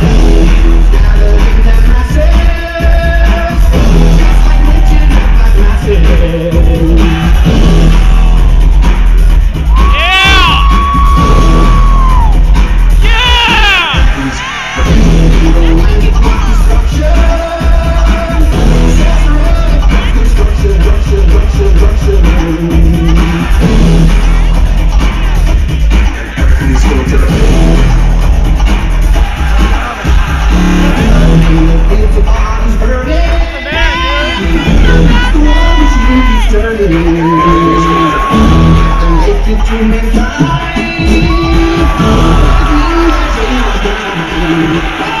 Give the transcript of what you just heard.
Bye. Thank you.